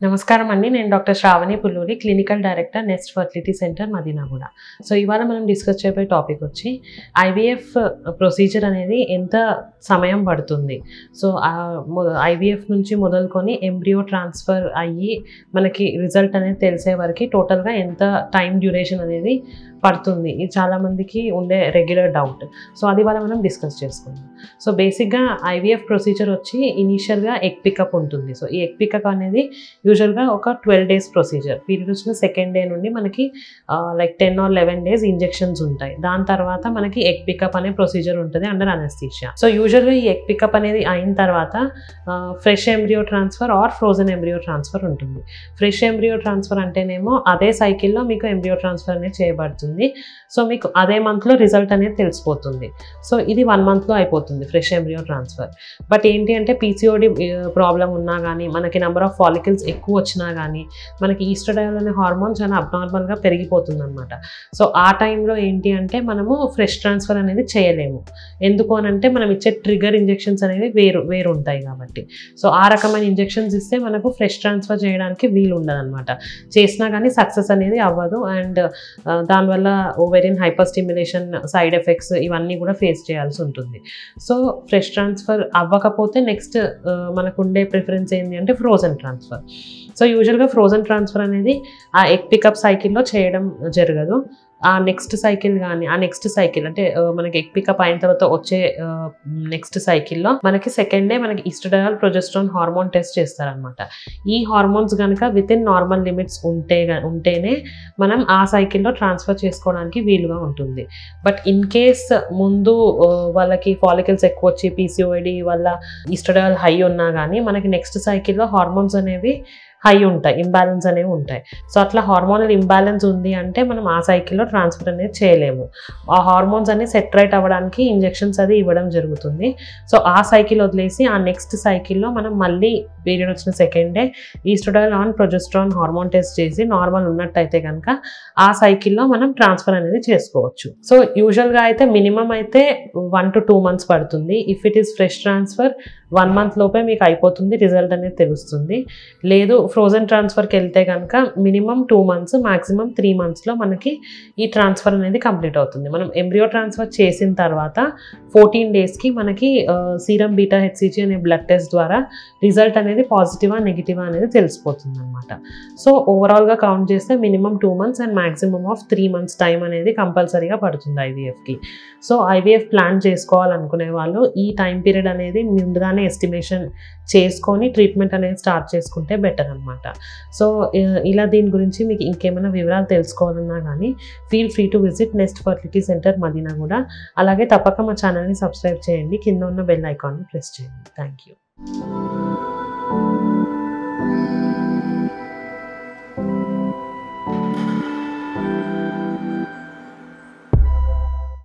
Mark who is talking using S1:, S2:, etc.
S1: నమస్కారం అండి. నేను doctor Sravani Pulluri clinical director nest fertility centre Madinaguda so ఇవాళ మనం డిస్కస్ చేయబోయే టాపిక్ వచ్చి ఐవీఎఫ్ ప్రొసీజర్ అనేది ఎంత సమయం పడుతుంది? సో ఐవీఎఫ్ నుంచి మొదలుకొని ఎంబ్రియో ట్రాన్స్ఫర్ అయ్యి మనకి రిజల్ట్ అనేది తెలిసే వరకు టోటల్గా ఎంత టైం డ్యూరేషన్ అనేది పడుతుంది. ఇది చాలామందికి ఉండే రెగ్యులర్ డౌట్ సో అది వాళ్ళ మనం డిస్కస్ చేసుకుందాం. సో బేసిక్గా ఐవీఎఫ్ ప్రొసీజర్ వచ్చి ఇనీషియల్గా ఎగ్ పికప్ ఉంటుంది. సో ఈ ఎగ్ పికప్ అనేది యూజువల్గా ఒక ట్వెల్వ్ డేస్ ప్రొసీజర్ పీరియడ్ వచ్చిన సెకండ్ డే నుండి మనకి like ten or eleven days injections ఉంటాయి. దాని తర్వాత మనకి ఎగ్ పికప్ అనే ప్రొసీజర్ ఉంటుంది అండర్ అనస్థీషియా సో యూజువల్గా ఈ ఎగ్ పికప్ అనేది అయిన తర్వాత fresh embryo transfer or frozen embryo transfer ఉంటుంది. ఫ్రెష్ ఎంబ్రియో ట్రాన్స్ఫర్ అంటేనేమో అదే సైకిల్లో మీకు ఎంబ్రియో ట్రాన్స్ఫర్ అనేది చేయబడుతుంది. సో మీకు అదే మంత్లో రిజల్ట్ అనేది తెలిసిపోతుంది. సో ఇది వన్ మంత్లో అయిపోతుంది ఫ్రెష్ ఎంబ్రియో ట్రాన్స్ఫర్ బట్ ఏంటి అంటే పీసీఓడి ప్రాబ్లం ఉన్నా కానీ మనకి నెంబర్ ఆఫ్ ఫాలికల్స్ ఎక్కువ వచ్చినా కానీ మనకి ఈస్టడైల్ అనే హార్మోన్ చాలా అబ్నార్మల్గా పెరిగిపోతుంది అనమాట సో ఆ టైంలో ఏంటి అంటే మనము ఫ్రెష్ ట్రాన్స్ఫర్ అనేది చేయలేము. ఎందుకు అని అంటే మనం ఇచ్చే ట్రిగర్ ఇంజెక్షన్స్ అనేవి వేరు వేరు ఉంటాయి కాబట్టి. సో ఆ రకమైన ఇంజెక్షన్స్ ఇస్తే మనకు ఫ్రెష్ ట్రాన్స్ఫర్ చేయడానికి వీలు ఉండదు అనమాట చేసినా కానీ సక్సెస్ అనేది అవ్వదు. అండ్ దానివల్ల ovarian hyper stimulation side effects ఇవన్నీ కూడా ఫేస్ చేయాల్సి ఉంటుంది. సో ఫ్రెష్ ట్రాన్స్ఫర్ అవ్వకపోతే నెక్స్ట్ మనకు ఉండే ప్రిఫరెన్స్ ఏంటి అంటే ఫ్రోజన్ ట్రాన్స్ఫర్ సో యూజువల్గా ఫ్రోజన్ ట్రాన్స్ఫర్ అనేది ఆ ఎగ్ పికప్ సైకిల్లో చేయడం జరగదు. ఆ నెక్స్ట్ సైకిల్ కానీ ఆ నెక్స్ట్ సైకిల్ అంటే మనకి ఎగ్ పికప్ అయిన తర్వాత వచ్చే నెక్స్ట్ సైకిల్లో మనకి సెకండ్ డే మనకి ఈస్టడల్ ప్రొజెస్ట్రాన్ హార్మోన్ టెస్ట్ చేస్తారనమాట ఈ హార్మోన్స్ కనుక విత్ ఇన్ నార్మల్ లిమిట్స్ ఉంటే ఉంటేనే మనం ఆ సైకిల్లో ట్రాన్స్ఫర్ చేసుకోవడానికి వీలుగా ఉంటుంది. బట్ ఇన్ కేస్ ముందు వాళ్ళకి ఫాలికల్స్ ఎక్కువ వచ్చి పీసీఓడి వల్ల ఈస్టడల్ హై ఉన్నా కానీ మనకి నెక్స్ట్ సైకిల్లో హార్మోన్స్ అనేవి హై ఉంటాయి ఇంబ్యాలెన్స్ అనేవి ఉంటాయి. సో అట్లా హార్మోనల్ ఇంబ్యాలెన్స్ ఉంది అంటే మనం ఆ సైకిల్లో ట్రాన్స్ఫర్ అనేది చేయలేము. ఆ హార్మోన్స్ అన్ని సెటరేట్ అవ్వడానికి ఇంజెక్షన్స్ అది ఇవ్వడం జరుగుతుంది. సో ఆ సైకిల్ వదిలేసి ఆ నెక్స్ట్ సైకిల్లో మనం మళ్ళీ పీరియడ్ వచ్చిన second day estradiol and progesterone hormone test చేసి నార్మల్ ఉన్నట్టయితే కనుక ఆ సైకిల్లో మనం ట్రాన్స్ఫర్ అనేది చేసుకోవచ్చు. సో యూజువల్గా అయితే మినిమం అయితే వన్ టు టూ మంత్స్ పడుతుంది. If it is fresh transfer one month లోపే మీకు అయిపోతుంది రిజల్ట్ అనేది తెలుస్తుంది. లేదు ఫ్రోజన్ ట్రాన్స్ఫర్కి వెళ్తే కనుక minimum two months maximum three మంత్స్లో మనకి ఈ ట్రాన్స్ఫర్ అనేది కంప్లీట్ అవుతుంది. మనం ఎంబ్రియో ట్రాన్స్ఫర్ చేసిన తర్వాత ఫోర్టీన్ డేస్కి మనకి సీరం బీటా హెచ్సిజీ అనే బ్లడ్ టెస్ట్ ద్వారా రిజల్ట్ అనేది పాజిటివా నెగిటివా అనేది తెలిసిపోతుంది అనమాట సో ఓవరాల్గా కౌంట్ చేస్తే minimum two months and maximum of three months time అనేది కంపల్సరీగా పడుతుంది ఐవీఎఫ్కి సో ఐవీఎఫ్ ప్లాన్ చేసుకోవాలనుకునే వాళ్ళు ఈ టైం పీరియడ్ అనేది ముందుగానే ఎస్టిమేషన్ చేసుకొని ట్రీట్మెంట్ అనేది స్టార్ట్ చేసుకుంటే బెటర్ అనమాట సో ఇలా దీని గురించి మీకు ఇంకేమైనా వివరాలు తెలుసుకోవాలన్నా కానీ feel free to visit next fertility centre Madina కూడా. అలాగే తప్పక మా ఛానల్ని సబ్స్క్రైబ్ చేయండి. కింద ఉన్న బెల్ ఐకాన్ని ప్రెస్ చేయండి. Thank you